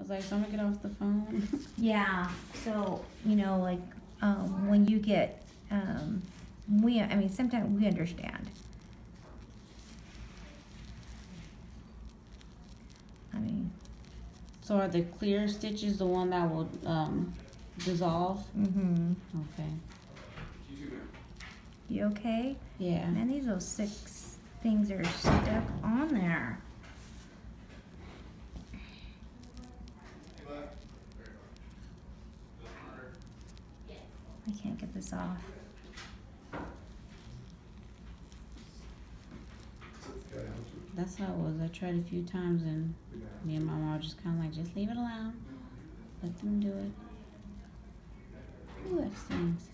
I was like, so I'm gonna get off the phone. Yeah, so, you know, like, um, when you get, um, we, I mean, sometimes we understand. I mean, so are the clear stitches the one that will um, dissolve? mm-hmm. Okay. You okay? Yeah. Man, these little six things are stuck on there. I can't get this off. That's how it was. I tried a few times and me and my mom were just kind of like, just leave it alone. Let them do it. Ooh, that stings.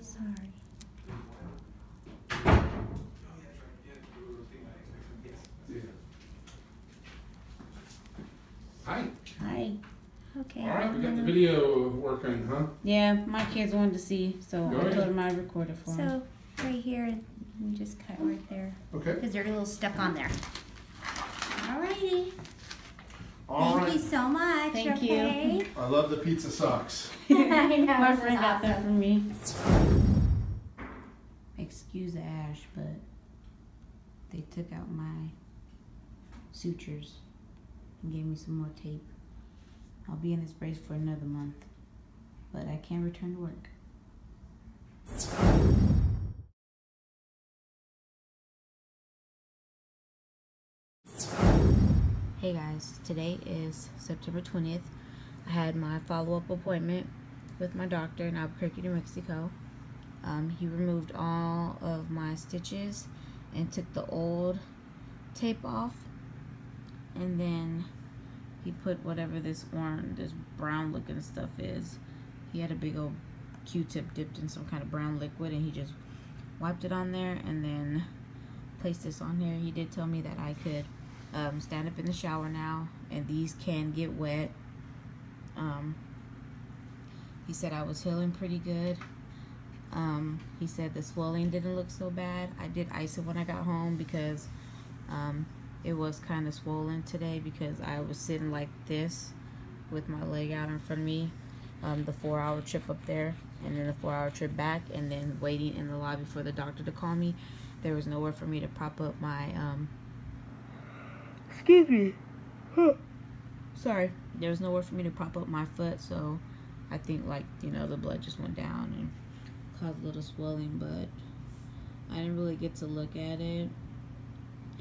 Sorry. Okay. All right, we got the video working, huh? Yeah, my kids wanted to see, so Go I ahead. told them I'd record it for them. So, right here, you just cut right there. Okay. Because they're a little stuck on there. Alrighty. All Thank right. you so much. Thank you. I love the pizza socks. I know. My friend is got that for me. Excuse the ash, but they took out my sutures and gave me some more tape. I'll be in this brace for another month, but I can't return to work. Hey guys, today is September 20th. I had my follow up appointment with my doctor in Albuquerque, New Mexico. Um, he removed all of my stitches and took the old tape off, and then he put whatever this orange, this brown looking stuff is. He had a big old Q-tip dipped in some kind of brown liquid, and he just wiped it on there, and then placed this on here. He did tell me that I could um, stand up in the shower now, and these can get wet. Um, he said I was healing pretty good. Um, he said the swelling didn't look so bad. I did ice it when I got home because um, it was kind of swollen today because I was sitting like this with my leg out in front of me. Um, the four hour trip up there and then the four hour trip back and then waiting in the lobby for the doctor to call me. There was nowhere for me to prop up my um, excuse me. huh. Sorry. There was nowhere for me to prop up my foot, so I think like, you know, the blood just went down and caused a little swelling, but I didn't really get to look at it.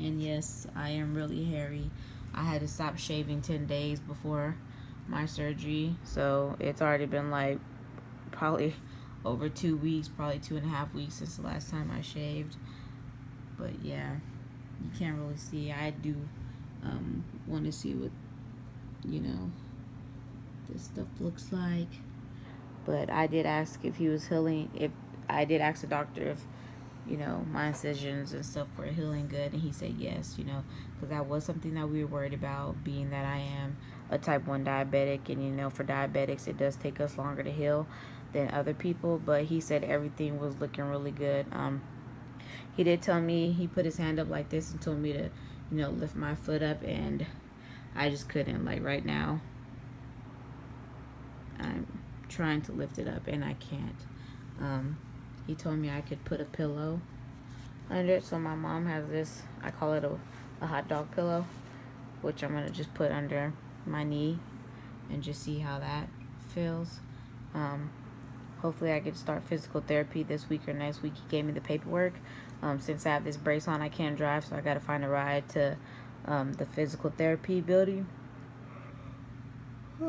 And yes, I am really hairy. I had to stop shaving 10 days before my surgery, so it's already been like probably over two weeks, probably two and a half weeks since the last time I shaved. But yeah, you can't really see. I do um, want to see what you know this stuff looks like. But I did ask if he was healing. If I did ask the doctor if you know my incisions and stuff were healing good, and he said yes. You know, because that was something that we were worried about, being that I am a type one diabetic, and you know for diabetics it does take us longer to heal than other people. But he said everything was looking really good. Um, he did tell me he put his hand up like this and told me to you know lift my foot up and I just couldn't like right now I'm trying to lift it up and I can't um, he told me I could put a pillow under it. So my mom has this I call it a, a hot dog pillow which I'm gonna just put under my knee and just see how that feels. Um, hopefully I could start physical therapy this week or next week. He gave me the paperwork. Um, since I have this brace on I can't drive so I gotta find a ride to um, the physical therapy building.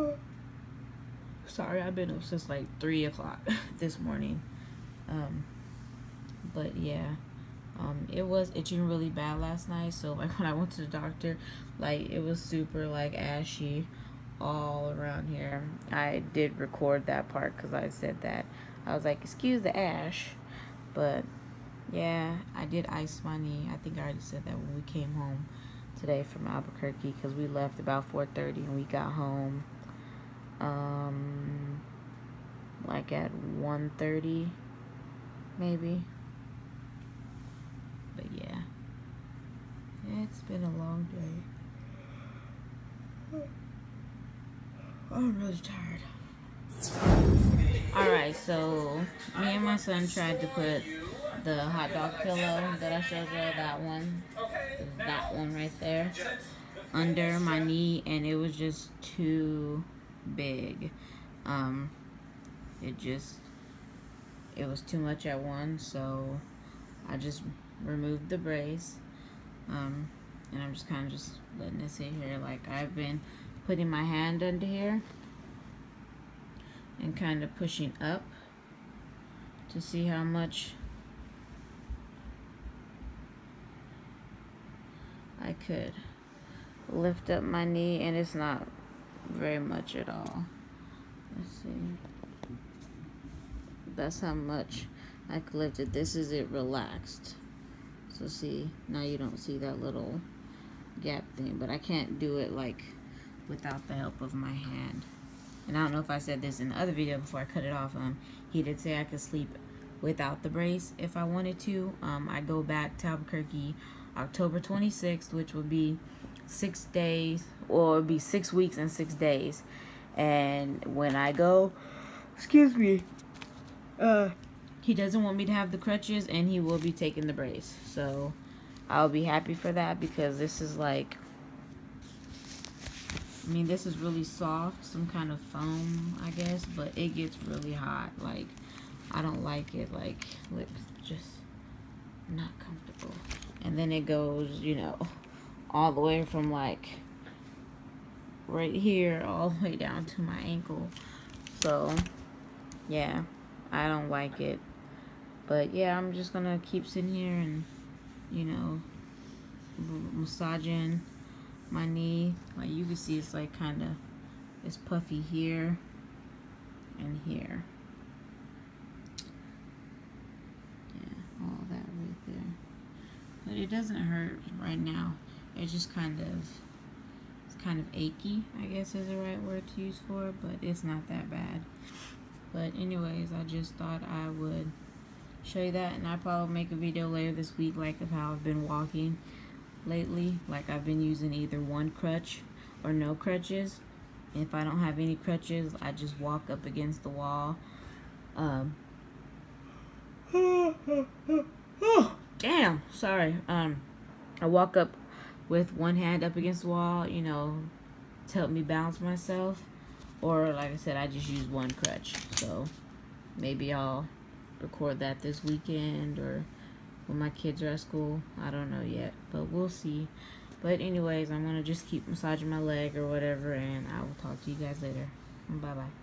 Sorry I've been up since like three o'clock this morning um, but yeah um, it was itching really bad last night. So like when I went to the doctor like it was super like ashy all around here. I did record that part because I said that. I was like excuse the ash. But yeah I did ice my knee I think I already said that when we came home today from Albuquerque because we left about 4:30 and we got home um like at 1:30 maybe but yeah it's been a long day I'm really tired. Alright, so me and my son tried to put the hot dog pillow that I showed you, that one, that one right there, under my knee, and it was just too big. Um, it just, it was too much at once, so I just removed the brace. Um, and I'm just kind of just letting it sit here. Like I've been putting my hand under here and kind of pushing up to see how much I could lift up my knee and it's not very much at all. Let's see. That's how much I it. This is it relaxed. So see, now you don't see that little gap thing, but I can't do it like without the help of my hand. And I don't know if I said this in the other video before I cut it off. Um, he did say I could sleep without the brace if I wanted to. Um, I go back to Albuquerque October 26th, which would be six days, or be six weeks and six days. And when I go, excuse me, uh, he doesn't want me to have the crutches, and he will be taking the brace. So I'll be happy for that because this is like I mean, this is really soft, some kind of foam, I guess, but it gets really hot. Like, I don't like it. Like, it's just not comfortable. And then it goes, you know, all the way from like right here all the way down to my ankle. So, yeah, I don't like it. But yeah, I'm just gonna keep sitting here and, you know, massaging my knee. Like you can see it's like kind of it's puffy here and here. Yeah all that right there. But it doesn't hurt right now. It's just kind of it's kind of achy I guess is the right word to use for it but it's not that bad but anyways I just thought I would show you that and I probably make a video later this week like of how I've been walking lately. Like I've been using either one crutch or no crutches. If I don't have any crutches, I just walk up against the wall. Um, damn, sorry. Um, I walk up with one hand up against the wall, you know, to help me balance myself. Or, like I said, I just use one crutch. So, maybe I'll record that this weekend or when my kids are at school. I don't know yet, but we'll see. But anyways, I'm going to just keep massaging my leg or whatever, and I will talk to you guys later. Bye-bye.